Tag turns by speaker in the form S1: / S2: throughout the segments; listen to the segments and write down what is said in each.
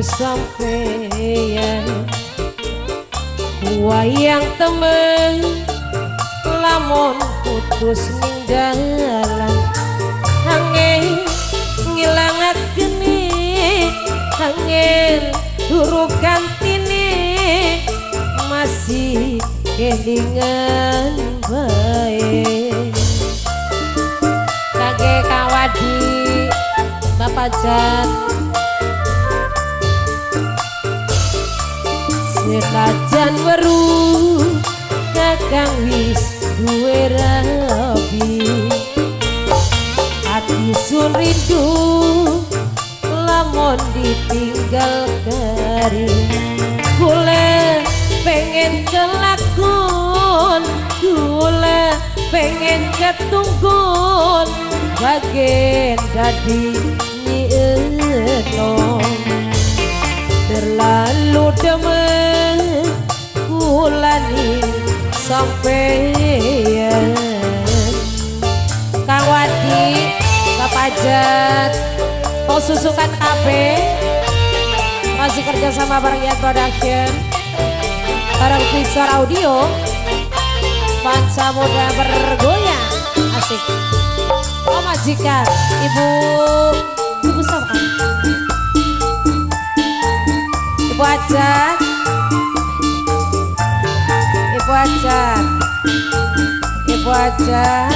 S1: sampeyan wayang temen lamun putus ning dalan angin ngilangat geni angin huruf gantine masih kelingan baik. Kage kawadi bapak jat sekajan weru kakang wis duwe rabi. Hati sun rindu lamun ditinggal kering kule pengen kelakon kule pengen ketungkun bagian dadi nyienong terlalu demen kulani sampeyan Kang Wadi Kapajat mau susukan KB masih kerja sama bareng Yan Production. Bareng Visor Audio. Pansa Muda Bergoyang. Asik. Oh majikan Ibu Ibu kan? Ibu Ajat Ajat Ibu Ajat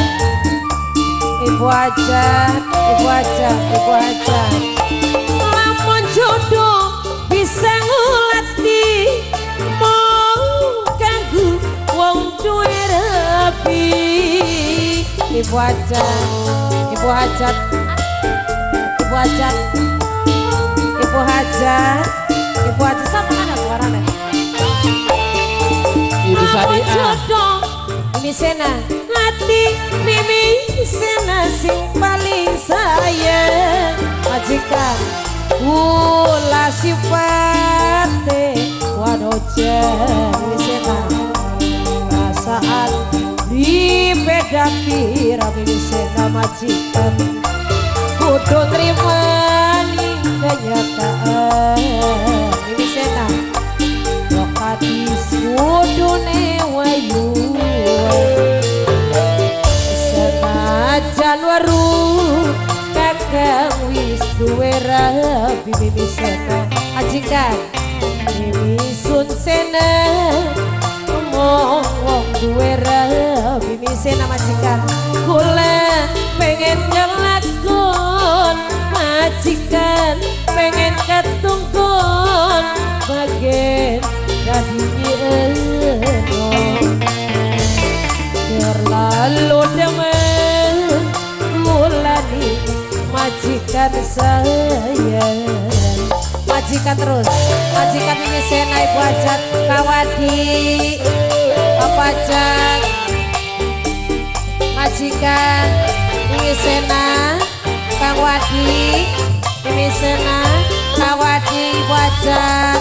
S1: Ibu Ajat Ibu Ajat Ibu Ajat Lamun jodoh bisa ngulati. Mau ganggu wong duwe rapi Ibu Ajat Ibu Ajat Ibu Ajat Ibu Hajat Ibu Hajat sama ada suaranya
S2: Ibu Sadi A.
S1: jodoh Mimi Sena. Hati Mimi Sena sing paling sayang Majikan Ula sifate Wadoja. Mimi Sena. Perasaan Di beda pira Mimi Sena majikan. Kudu terima Waru kakang wis duwe rabi mimi sena ajikan mimi sun sena ngomong wong duwe rabi mimi sena majikan kula pengen ngelakon majikan pengen ketungkon bagian dadinya majikan saya majikan terus majikan ini sena ibu ajat kawadi apa ajat majikan ini sena kang wadi ini sena kawadi ajat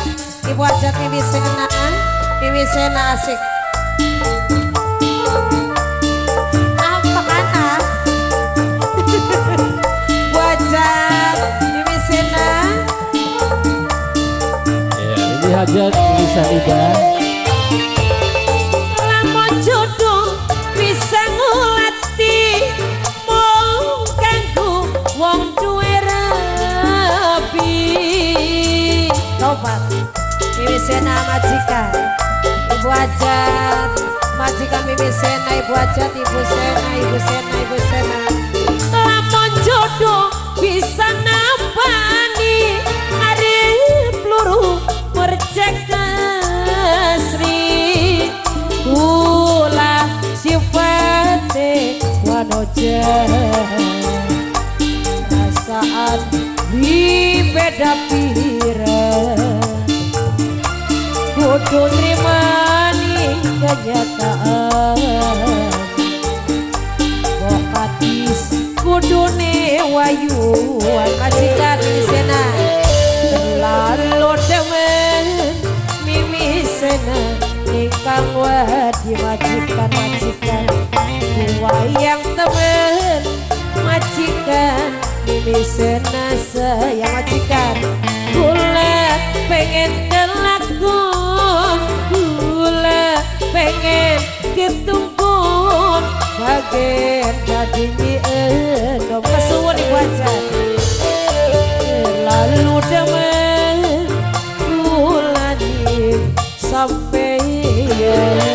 S1: ibu ajat ini sena ini sena asik Ini
S2: hajat ini Sanida.
S1: lamun jodoh bisa ngulati mau ganggu wong duwe rapi. Tobat Mimi Sena majikan. Ibu ajat majikan Mimi Sena ibu ajat ibu Sena ibu Sena ibu Sena. Lamun jodoh bisa nampani hari peluru wanoja Rasaan di beda pira Kudu nrimani kenyataan Bokatis kudune wayuan majikan sena Lalu sena sayang cikar gula pengen telak gun gula pengen kitung bagian tadi ni enom kesuwan ibu aja. Lalu demen gula di sampai ya